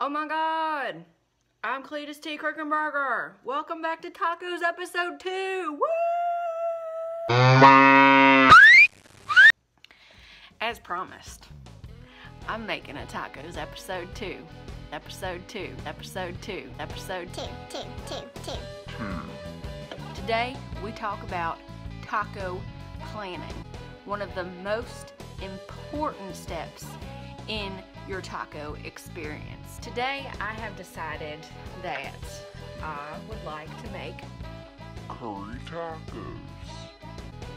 Oh my god! I'm Cletus T. Crickenberger. Welcome back to Tacos Episode 2! Woo! As promised, I'm making a Tacos Episode 2. Episode 2. Episode 2. Episode 2. two, two, two, two. Hmm. Today, we talk about taco planning, one of the most important steps in your taco experience. Today, I have decided that I would like to make curry tacos.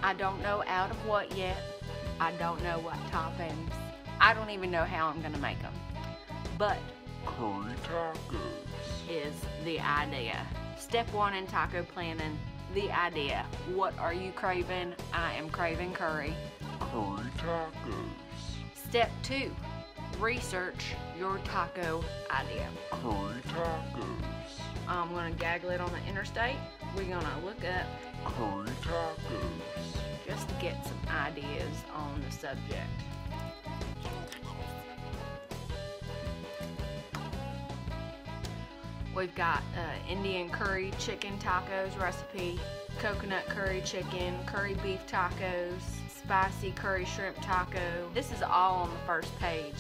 I don't know out of what yet. I don't know what toppings. I don't even know how I'm gonna make them. But Curry tacos. is the idea. Step one in taco planning, the idea. What are you craving? I am craving curry. Curry tacos. Step two, research your taco idea. Curry tacos. I'm gonna gaggle it on the interstate. We're gonna look up Curry tacos. just to get some ideas on the subject. We've got uh, Indian curry chicken tacos recipe, coconut curry chicken, curry beef tacos, spicy curry shrimp taco. This is all on the first page.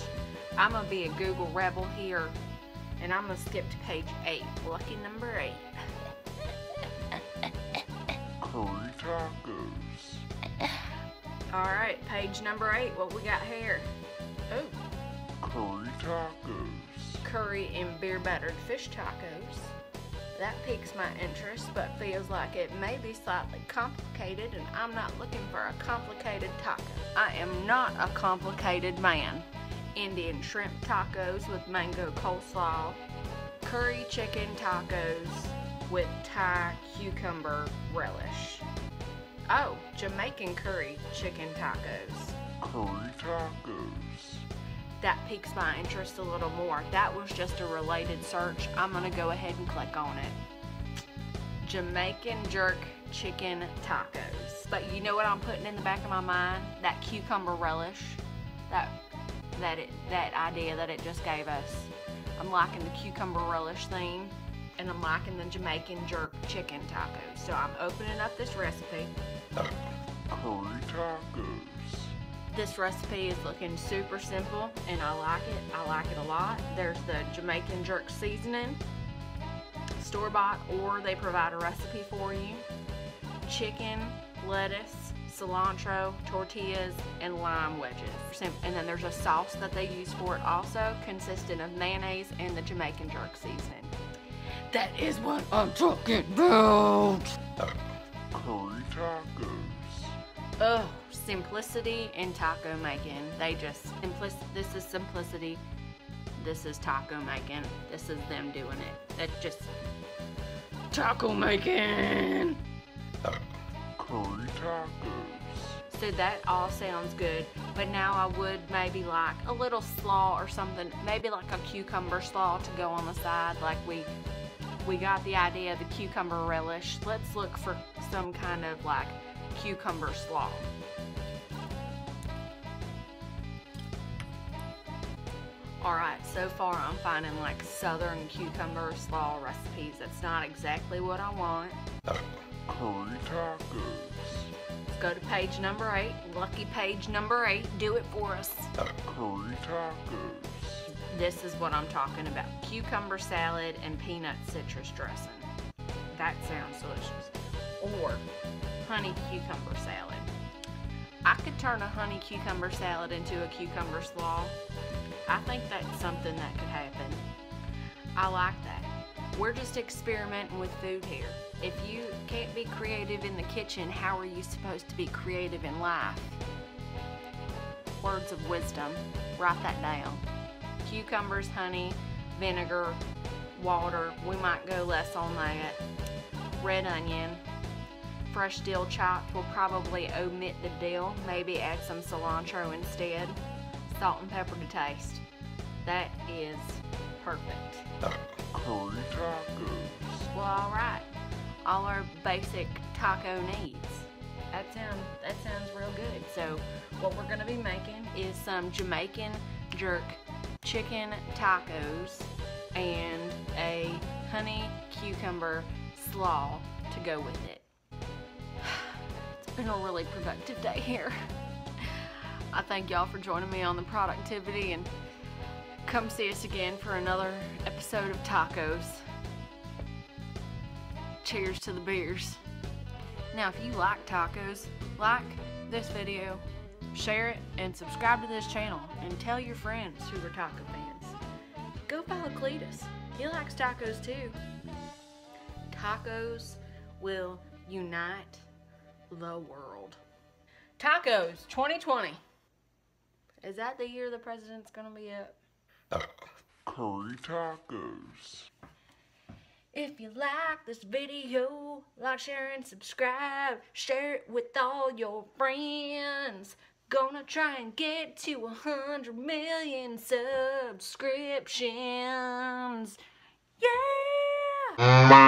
I'm gonna be a Google rebel here, and I'm gonna skip to page eight. Lucky number eight. Curry tacos. All right, page number eight. What we got here? Oh, Curry tacos. curry and beer battered fish tacos. That piques my interest, but feels like it may be slightly complicated, and I'm not looking for a complicated taco. I am not a complicated man. Indian shrimp tacos with mango coleslaw, curry chicken tacos with Thai cucumber relish. Oh, Jamaican curry chicken tacos Curry tacos. That piques my interest a little more. That was just a related search. I'm gonna go ahead and click on it. Jamaican jerk chicken tacos. But you know what I'm putting in the back of my mind? That cucumber relish. That that it, that idea that it just gave us. I'm liking the cucumber relish theme and I'm liking the Jamaican jerk chicken tacos. So I'm opening up this recipe. Curry tacos. This recipe is looking super simple and I like it. I like it a lot. There's the Jamaican jerk seasoning, store bought, or they provide a recipe for you. Chicken, lettuce, cilantro, tortillas, and lime wedges. Sim- And then there's a sauce that they use for it also, consisting of mayonnaise and the Jamaican jerk seasoning. That is what I'm talking about. Curry tacos. Ugh, simplicity in taco making. They just simplic. This is simplicity. This is taco making. This is them doing it. That just taco making. Curry tacos. So that all sounds good, but now I would maybe like a little slaw or something, maybe like a cucumber slaw to go on the side. Like we we got the idea of the cucumber relish. Let's look for some kind of like cucumber slaw. Alright, so far I'm finding like southern cucumber slaw recipes. That's not exactly what I want. Curry tacos. Let's go to page number eight. Lucky page number eight. Do it for us. Curry tacos. This is what I'm talking about. Cucumber salad and peanut citrus dressing. That sounds delicious. Or honey cucumber salad. I could turn a honey cucumber salad into a cucumber slaw. I think that's something that could happen. I like that. We're just experimenting with food here. If you can't be creative in the kitchen, how are you supposed to be creative in life? Words of wisdom. Write that down cucumbers, honey, vinegar, water. We might go less on that. Red onion, fresh dill chopped. We'll probably omit the dill, maybe add some cilantro instead. Salt and pepper to taste. That is perfect. Tacos. Well, all right. All our basic taco needs. That sounds that sounds real good. So, what we're gonna be making is some Jamaican jerk chicken tacos and a honey cucumber slaw to go with it. Been a really productive day here. I thank y'all for joining me on the productivity and come see us again for another episode of tacos. Cheers to the beers. Now, if you like tacos, like this video, share it, and subscribe to this channel, and tell your friends who are taco fans. Go follow Cletus. He likes tacos too. Tacos will unite the world. Tacos 2020. Is that the year the president's gonna be up? Uh, Curry tacos. If you like this video, like, share, and subscribe. Share it with all your friends. Gonna try and get to a hundred million subscriptions. Yeah!